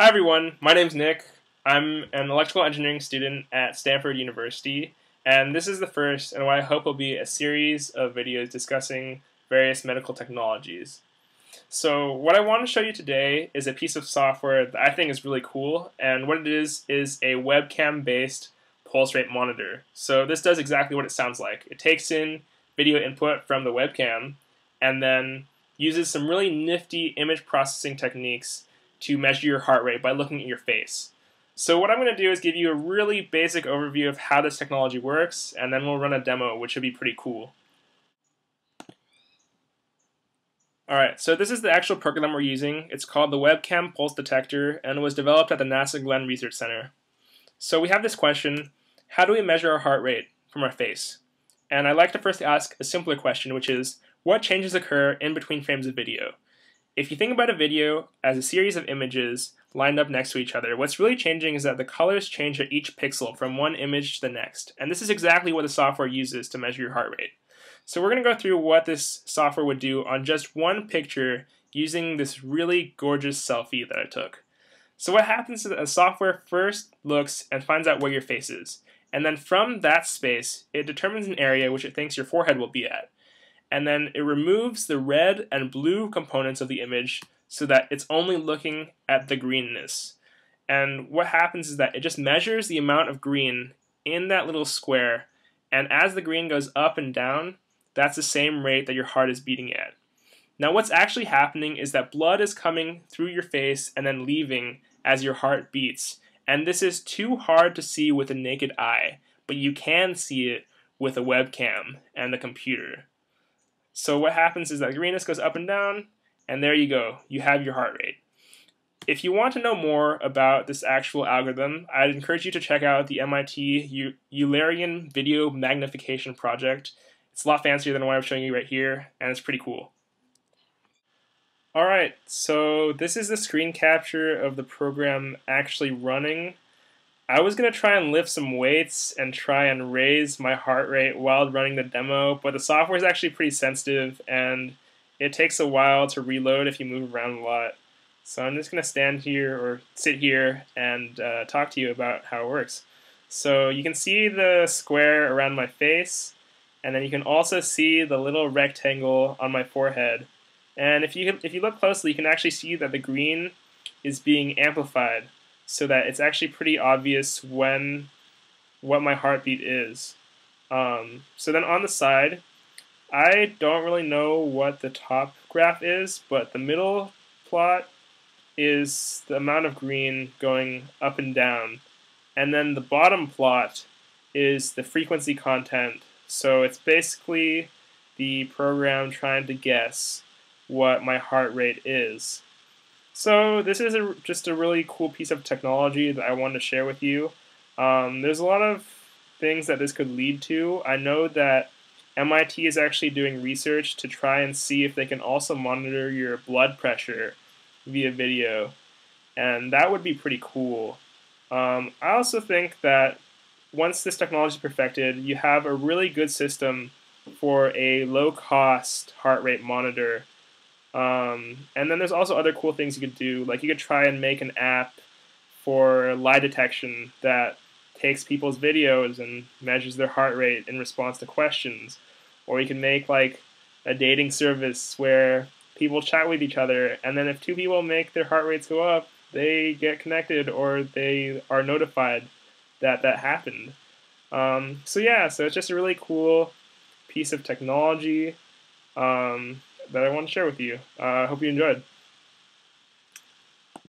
Hi everyone, my name's Nick. I'm an electrical engineering student at Stanford University, and this is the first and what I hope will be a series of videos discussing various medical technologies. So what I want to show you today is a piece of software that I think is really cool, and what it is is a webcam-based pulse rate monitor. So this does exactly what it sounds like. It takes in video input from the webcam, and then uses some really nifty image processing techniques to measure your heart rate by looking at your face. So what I'm going to do is give you a really basic overview of how this technology works, and then we'll run a demo, which should be pretty cool. Alright, so this is the actual program we're using. It's called the Webcam Pulse Detector, and it was developed at the NASA Glenn Research Center. So we have this question, how do we measure our heart rate from our face? And I'd like to first ask a simpler question, which is, what changes occur in between frames of video? If you think about a video as a series of images lined up next to each other, what's really changing is that the colors change at each pixel from one image to the next. And this is exactly what the software uses to measure your heart rate. So we're going to go through what this software would do on just one picture using this really gorgeous selfie that I took. So what happens is that the software first looks and finds out where your face is. And then from that space, it determines an area which it thinks your forehead will be at and then it removes the red and blue components of the image so that it's only looking at the greenness. And what happens is that it just measures the amount of green in that little square, and as the green goes up and down, that's the same rate that your heart is beating at. Now what's actually happening is that blood is coming through your face and then leaving as your heart beats. And this is too hard to see with a naked eye, but you can see it with a webcam and the computer. So what happens is that greenness goes up and down, and there you go. You have your heart rate. If you want to know more about this actual algorithm, I'd encourage you to check out the MIT Eulerian Video Magnification Project. It's a lot fancier than what I'm showing you right here, and it's pretty cool. Alright, so this is the screen capture of the program actually running. I was going to try and lift some weights and try and raise my heart rate while running the demo, but the software is actually pretty sensitive and it takes a while to reload if you move around a lot. So I'm just going to stand here or sit here and uh, talk to you about how it works. So you can see the square around my face, and then you can also see the little rectangle on my forehead. And if you if you look closely, you can actually see that the green is being amplified so that it's actually pretty obvious when what my heartbeat is. Um, so then on the side, I don't really know what the top graph is, but the middle plot is the amount of green going up and down. And then the bottom plot is the frequency content. So it's basically the program trying to guess what my heart rate is. So this is a, just a really cool piece of technology that I wanted to share with you. Um, there's a lot of things that this could lead to. I know that MIT is actually doing research to try and see if they can also monitor your blood pressure via video, and that would be pretty cool. Um, I also think that once this technology is perfected, you have a really good system for a low-cost heart rate monitor um, and then there's also other cool things you could do. Like you could try and make an app for lie detection that takes people's videos and measures their heart rate in response to questions. Or you can make like a dating service where people chat with each other, and then if two people make their heart rates go up, they get connected or they are notified that that happened. Um, so yeah, so it's just a really cool piece of technology. Um, that I want to share with you. Uh, I uh, hope you enjoyed.